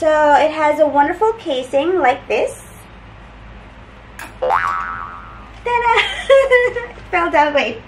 So it has a wonderful casing like this. Ta-da! fell down, wait.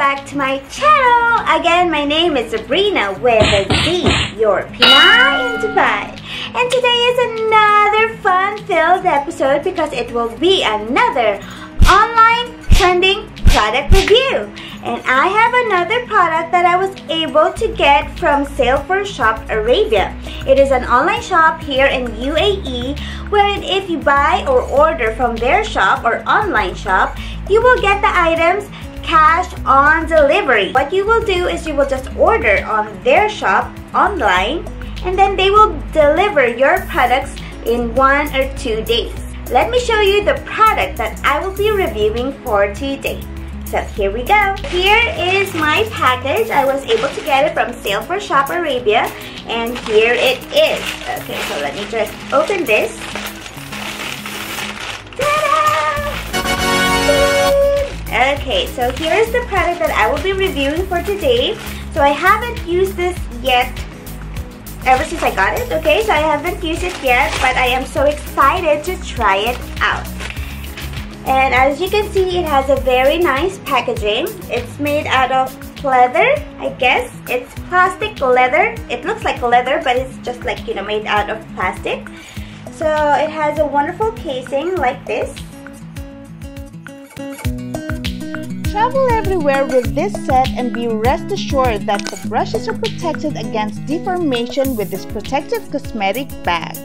Back to my channel. Again, my name is Zabrina with a Z, your Pinay in Dubai. And today is another fun-filled episode because it will be another online trending product review. And I have another product that I was able to get from Sale4Shop Arabia. It is an online shop here in UAE wherein if you buy or order from their shop or online shop, you will get the items cash on delivery. What you will do is you will just order on their shop online and then they will deliver your products in one or two days. Let me show you the product that I will be reviewing for today. So here we go. Here is my package. I was able to get it from Sale4Shop Arabia and here it is. Okay, so let me just open this. Okay, so here's the product that I will be reviewing for today. So I haven't used this yet ever since I got it, okay? So I haven't used it yet, but I am so excited to try it out. And as you can see, it has a very nice packaging. It's made out of leather, I guess. It's plastic leather. It looks like leather, but it's just like, you know, made out of plastic. So it has a wonderful casing like this. Travel everywhere with this set and be rest assured that the brushes are protected against deformation with this protective cosmetic bag.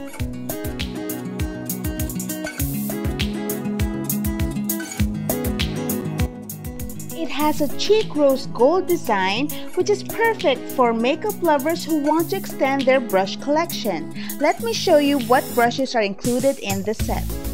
It has a cheek rose gold design which is perfect for makeup lovers who want to extend their brush collection. Let me show you what brushes are included in the set.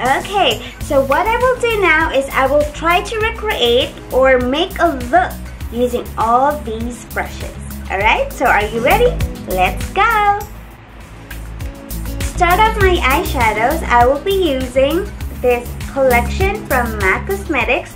Okay, so what I will do now is I will try to recreate or make a look using all these brushes. Alright, so are you ready? Let's go! start off my eyeshadows, I will be using this collection from MAC Cosmetics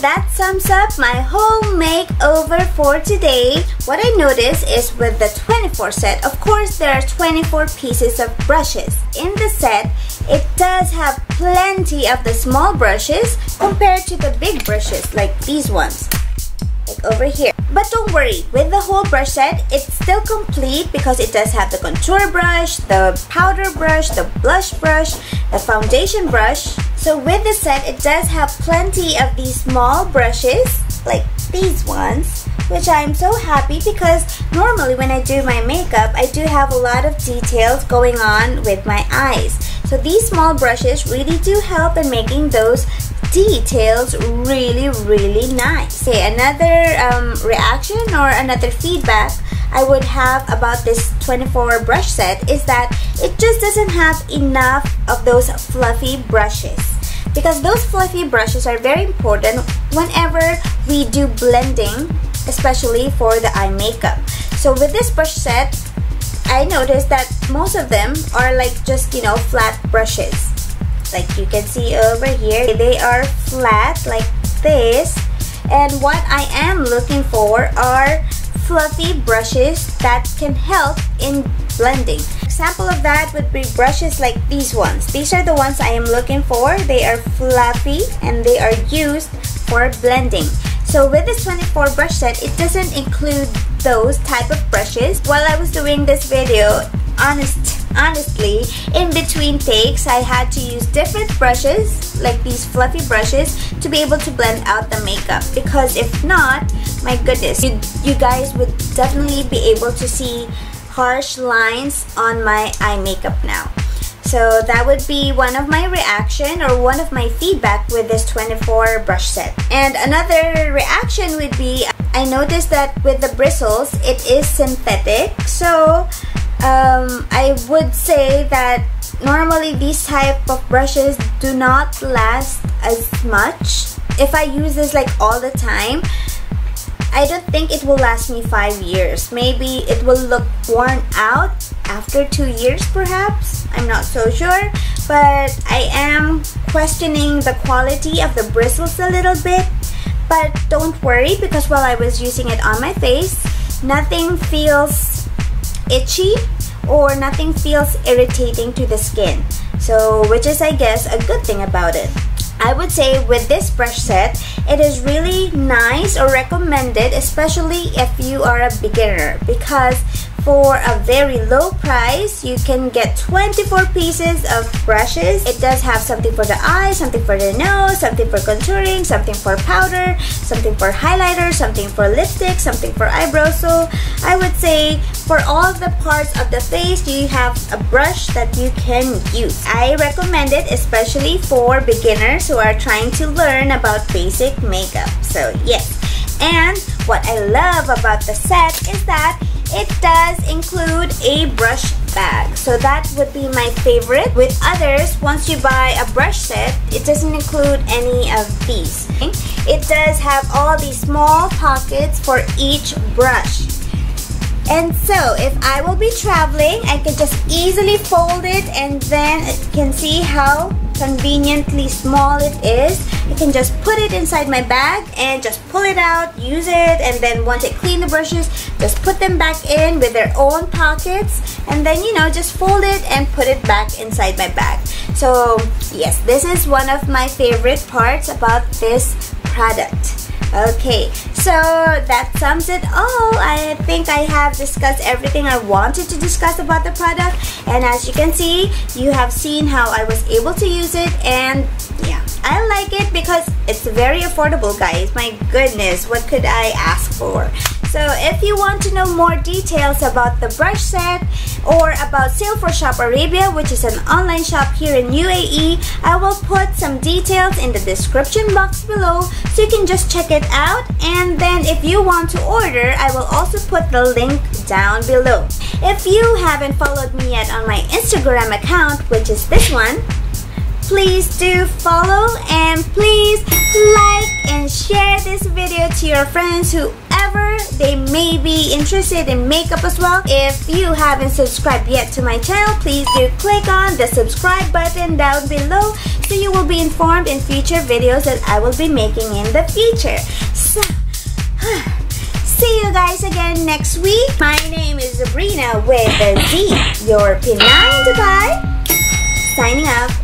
that sums up my whole makeover for today. What I noticed is with the 24 set, of course there are 24 pieces of brushes. In the set, it does have plenty of the small brushes compared to the big brushes like these ones over here. But don't worry, with the whole brush set, it's still complete because it does have the contour brush, the powder brush, the blush brush, the foundation brush. So with the set, it does have plenty of these small brushes, like these ones, which I'm so happy because normally when I do my makeup, I do have a lot of details going on with my eyes. So these small brushes really do help in making those details really really nice. Okay another um, reaction or another feedback I would have about this 24 brush set is that it just doesn't have enough of those fluffy brushes. Because those fluffy brushes are very important whenever we do blending especially for the eye makeup. So with this brush set I noticed that most of them are like just you know flat brushes. Like you can see over here they are flat like this. And what I am looking for are fluffy brushes that can help in blending. Example of that would be brushes like these ones. These are the ones I am looking for. They are fluffy and they are used for blending so with this 24 brush set it doesn't include those type of brushes. While I was doing this video honest honestly in between takes I had to use different brushes like these fluffy brushes to be able to blend out the makeup. Because if not my goodness you, you guys would definitely be able to see harsh lines on my eye makeup now so that would be one of my reaction or one of my feedback with this 24 brush set. And another reaction would be, I noticed that with the bristles, it is synthetic. So um, I would say that normally these type of brushes do not last as much. If I use this like all the time, I don't think it will last me five years. Maybe it will look worn out after two years perhaps. I'm not so sure. But I am questioning the quality of the bristles a little bit. But don't worry because while I was using it on my face, nothing feels itchy or nothing feels irritating to the skin. So, which is I guess a good thing about it. I would say with this brush set, it is really nice or recommended especially if you are a beginner because for a very low price, you can get 24 pieces of brushes. It does have something for the eyes, something for the nose, something for contouring, something for powder, something for highlighter, something for lipstick, something for eyebrows. So I would say for all the parts of the face, you have a brush that you can use. I recommend it especially for beginners who are trying to learn about basic makeup. So yes. And what I love about the set is that it does include a brush bag. So that would be my favorite. With others, once you buy a brush set, it doesn't include any of these. It does have all these small pockets for each brush. And so, if I will be traveling, I can just easily fold it and then you can see how conveniently small it is. I can just put it inside my bag and just pull it out, use it, and then once I clean the brushes, just put them back in with their own pockets, and then, you know, just fold it and put it back inside my bag. So, yes, this is one of my favorite parts about this product. Okay, so that sums it all. I think I have discussed everything I wanted to discuss about the product. And as you can see, you have seen how I was able to use it. And yeah, I like it because it's very affordable, guys. My goodness, what could I ask for? So if you want to know more details about the brush set or about Sale4Shop Arabia, which is an online shop here in UAE, I will put some details in the description box below so you can just check it out. And then if you want to order, I will also put the link down below. If you haven't followed me yet on my Instagram account, which is this one, please do follow and please like and share this video to your friends who they may be interested in makeup as well. If you haven't subscribed yet to my channel, please do click on the subscribe button down below so you will be informed in future videos that I will be making in the future. So, see you guys again next week. My name is Zabrina with a Z, your Pinay in Dubai. Signing. Bye.